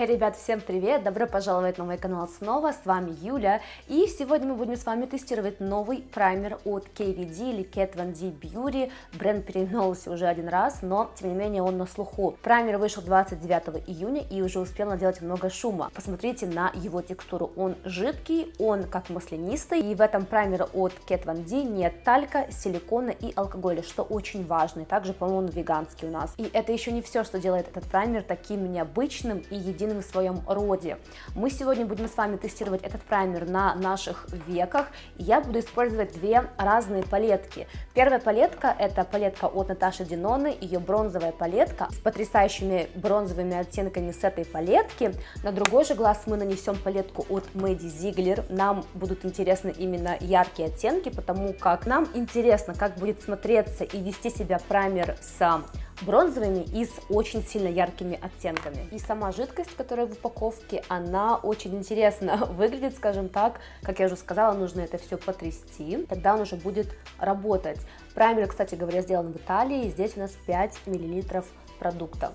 Hey, ребят, всем привет! Добро пожаловать на мой канал снова, с вами Юля, и сегодня мы будем с вами тестировать новый праймер от KVD или Kat Von D Beauty, бренд переименовался уже один раз, но тем не менее он на слуху. Праймер вышел 29 июня и уже успел наделать много шума. Посмотрите на его текстуру, он жидкий, он как маслянистый, и в этом праймере от Kat Von D нет талька, силикона и алкоголя, что очень важно, и также, по-моему, он веганский у нас. И это еще не все, что делает этот праймер таким необычным и единственным единым в своем роде. Мы сегодня будем с вами тестировать этот праймер на наших веках. Я буду использовать две разные палетки. Первая палетка это палетка от Наташи Диноны, ее бронзовая палетка с потрясающими бронзовыми оттенками с этой палетки. На другой же глаз мы нанесем палетку от Мэдди Зиглер. Нам будут интересны именно яркие оттенки, потому как нам интересно, как будет смотреться и вести себя праймер с бронзовыми и с очень сильно яркими оттенками. И сама жидкость, которая в упаковке, она очень интересно выглядит, скажем так. Как я уже сказала, нужно это все потрясти, тогда он уже будет работать. Праймер, кстати говоря, сделан в Италии, здесь у нас 5 мл продукта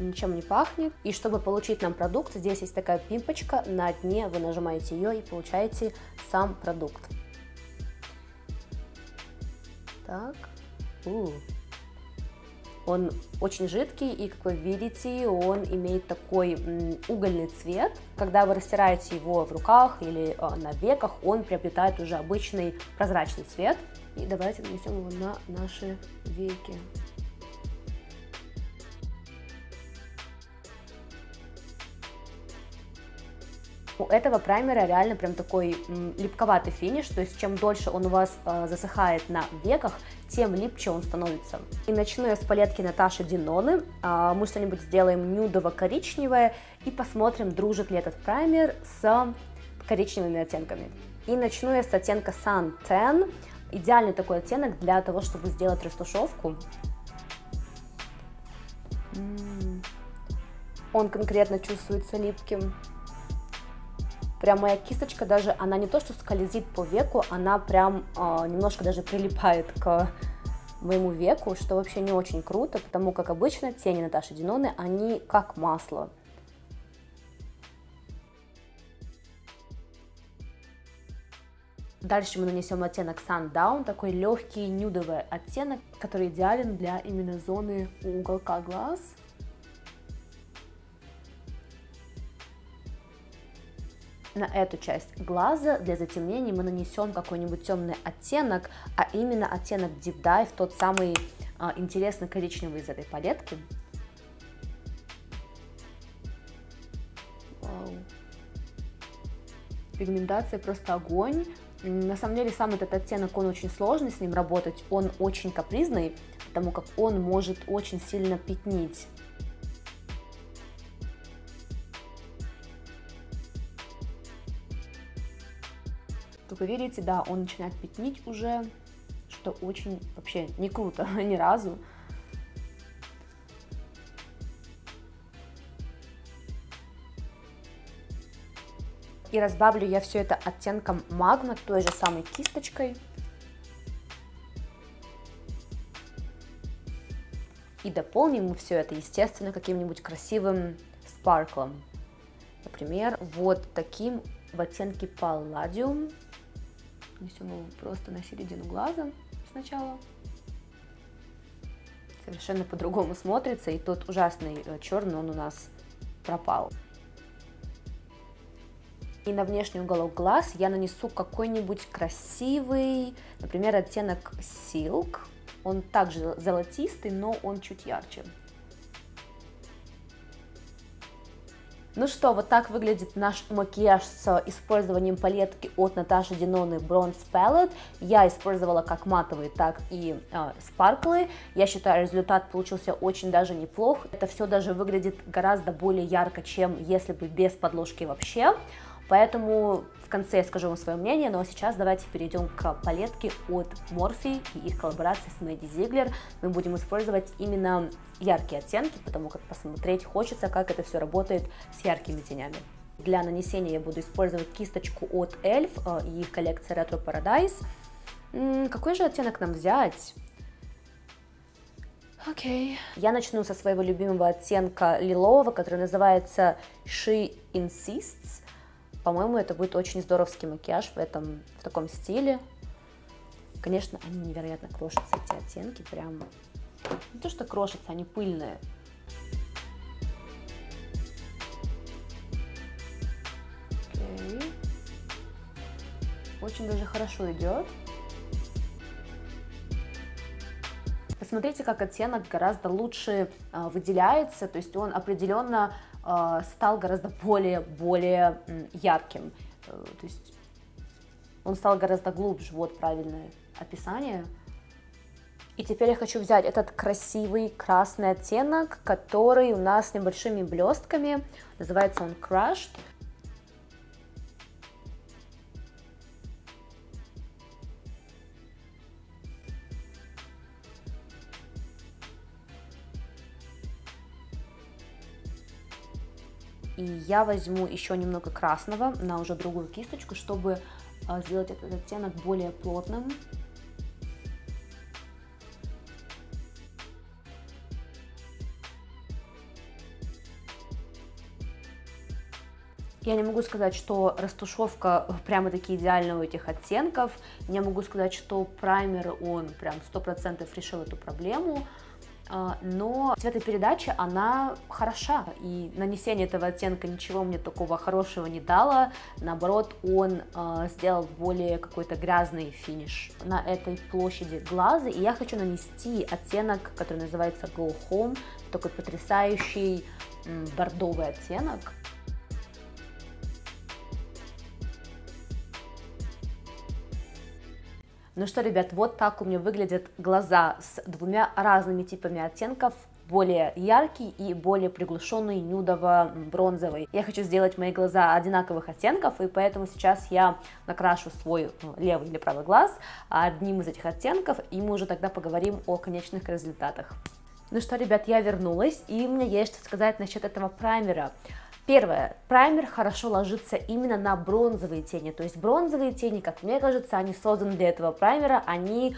ничем не пахнет. И чтобы получить нам продукт, здесь есть такая пимпочка, на дне вы нажимаете ее и получаете сам продукт. Так. У, он очень жидкий и, как вы видите, он имеет такой угольный цвет. Когда вы растираете его в руках или а, на веках, он приобретает уже обычный прозрачный цвет. И давайте нанесем его на наши веки. У этого праймера реально прям такой липковатый финиш, то есть чем дольше он у вас э, засыхает на веках, тем липче он становится. И начну я с палетки Наташи Диноны. Э, мы что-нибудь сделаем нюдово-коричневое и посмотрим, дружит ли этот праймер с коричневыми оттенками. И начну я с оттенка Sun Tan. Идеальный такой оттенок для того, чтобы сделать растушевку. Он конкретно чувствуется липким. Прям моя кисточка даже, она не то что скользит по веку, она прям э, немножко даже прилипает к моему веку, что вообще не очень круто, потому как обычно тени Наташи Диноны, они как масло. Дальше мы нанесем оттенок Sundown, такой легкий нюдовый оттенок, который идеален для именно зоны уголка глаз. На эту часть глаза для затемнения мы нанесем какой-нибудь темный оттенок, а именно оттенок Deep Dive, тот самый а, интересный коричневый из этой палетки. Вау. Пигментация просто огонь. На самом деле сам этот оттенок, он очень сложный с ним работать, он очень капризный, потому как он может очень сильно пятнить Видите, да, он начинает пятнить уже, что очень вообще не круто ни разу. И разбавлю я все это оттенком магма, той же самой кисточкой. И дополним мы все это, естественно, каким-нибудь красивым спарклом. Например, вот таким в оттенке Palladium. Несем его просто на середину глаза сначала. Совершенно по-другому смотрится, и тот ужасный э, черный, он у нас пропал. И на внешний уголок глаз я нанесу какой-нибудь красивый, например, оттенок Silk. Он также золотистый, но он чуть ярче. Ну что, вот так выглядит наш макияж с использованием палетки от Наташи Диноны Bronze Palette. Я использовала как матовые, так и э, спарклы. Я считаю, результат получился очень даже неплох. Это все даже выглядит гораздо более ярко, чем если бы без подложки вообще. Поэтому в конце я скажу вам свое мнение, но сейчас давайте перейдем к палетке от Morphe и их коллаборации с Мэдди Зиглер. Мы будем использовать именно яркие оттенки, потому как посмотреть хочется, как это все работает с яркими тенями. Для нанесения я буду использовать кисточку от Elf э, и их коллекция Retro Paradise. Какой же оттенок нам взять? Окей. Okay. Я начну со своего любимого оттенка лилового, который называется She Insists. По-моему, это будет очень здоровский макияж в этом, в таком стиле. Конечно, они невероятно крошатся, эти оттенки, прям не то, что крошатся, они пыльные. Окей. Очень даже хорошо идет. Посмотрите, как оттенок гораздо лучше э, выделяется, то есть он определенно стал гораздо более-более ярким, э, то есть он стал гораздо глубже, вот правильное описание. И теперь я хочу взять этот красивый красный оттенок, который у нас с небольшими блестками, называется он Crushed. И я возьму еще немного красного на уже другую кисточку, чтобы а, сделать этот оттенок более плотным. Я не могу сказать, что растушевка прямо-таки идеальна у этих оттенков. Не могу сказать, что праймер, он прям 100% решил эту проблему. А, но цветопередача, она хороша, и нанесение этого оттенка ничего мне такого хорошего не дало, наоборот, он э, сделал более какой-то грязный финиш на этой площади глаза, и я хочу нанести оттенок, который называется Go Home, такой потрясающий бордовый оттенок, Ну что, ребят, вот так у меня выглядят глаза с двумя разными типами оттенков, более яркий и более приглушенный нюдово-бронзовый. Я хочу сделать мои глаза одинаковых оттенков, и поэтому сейчас я накрашу свой ну, левый или правый глаз одним из этих оттенков, и мы уже тогда поговорим о конечных результатах. Ну что, ребят, я вернулась, и у меня есть что сказать насчет этого праймера. Первое. Праймер хорошо ложится именно на бронзовые тени. То есть бронзовые тени, как мне кажется, они созданы для этого праймера. Они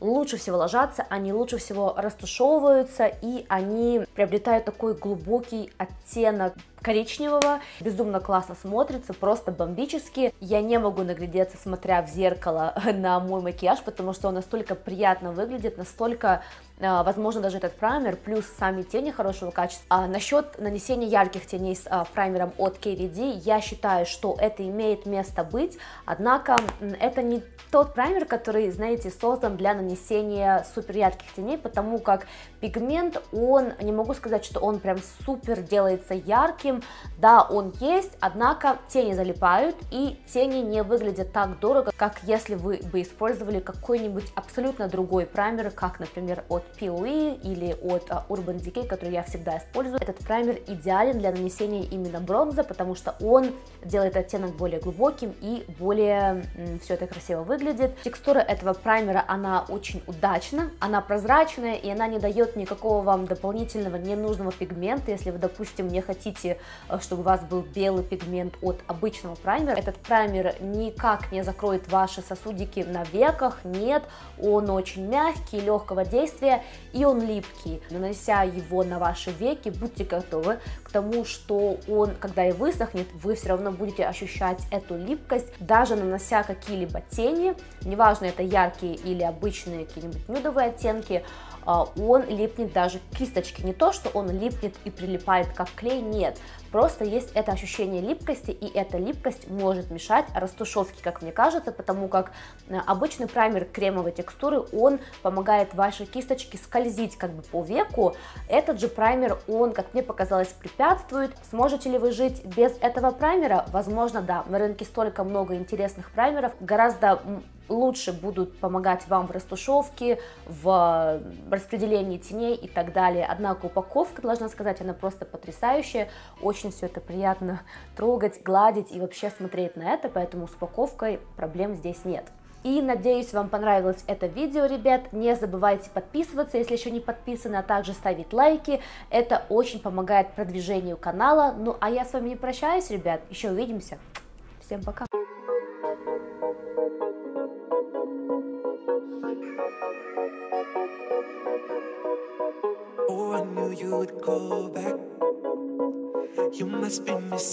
лучше всего ложатся, они лучше всего растушевываются и они приобретают такой глубокий оттенок коричневого, безумно классно смотрится, просто бомбически. Я не могу наглядеться, смотря в зеркало на мой макияж, потому что он настолько приятно выглядит, настолько возможно даже этот праймер, плюс сами тени хорошего качества. А насчет нанесения ярких теней с а, праймером от KVD, я считаю, что это имеет место быть, однако это не тот праймер, который, знаете, создан для нанесения супер ярких теней, потому как пигмент, он, не могу сказать, что он прям супер делается ярким. Да, он есть, однако тени залипают и тени не выглядят так дорого, как если вы бы использовали какой-нибудь абсолютно другой праймер, как, например, от POE или от uh, Urban Decay, который я всегда использую. Этот праймер идеален для нанесения именно бронза, потому что он делает оттенок более глубоким и более все это красиво выглядит. Текстура этого праймера, она очень удачна, она прозрачная и она не дает никакого вам дополнительного ненужного пигмента, если вы, допустим, не хотите Э, чтобы у вас был белый пигмент от обычного праймера. Этот праймер никак не закроет ваши сосудики на веках, нет, он очень мягкий, легкого действия и он липкий. Нанося его на ваши веки, будьте готовы тому, что он, когда и высохнет, вы все равно будете ощущать эту липкость, даже нанося какие-либо тени, неважно это яркие или обычные какие-нибудь нюдовые оттенки, а, он липнет даже к кисточке. Не то, что он липнет и прилипает как клей, нет. Просто есть это ощущение липкости, и эта липкость может мешать растушевке, как мне кажется, потому как э, обычный праймер кремовой текстуры, он помогает вашей кисточке скользить как бы по веку. Этот же праймер, он, как мне показалось, препятствует. Сможете ли вы жить без этого праймера? Возможно, да. На рынке столько много интересных праймеров, гораздо лучше будут помогать вам в растушевке, в распределении теней и так далее. Однако упаковка, должна сказать, она просто потрясающая, очень все это приятно трогать, гладить и вообще смотреть на это, поэтому с упаковкой проблем здесь нет. И надеюсь, вам понравилось это видео, ребят. Не забывайте подписываться, если еще не подписаны, а также ставить лайки. Это очень помогает продвижению канала. Ну, а я с вами не прощаюсь, ребят. Еще увидимся. Всем пока. Oh, I knew you would call back. You must be missing.